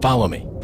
Follow me.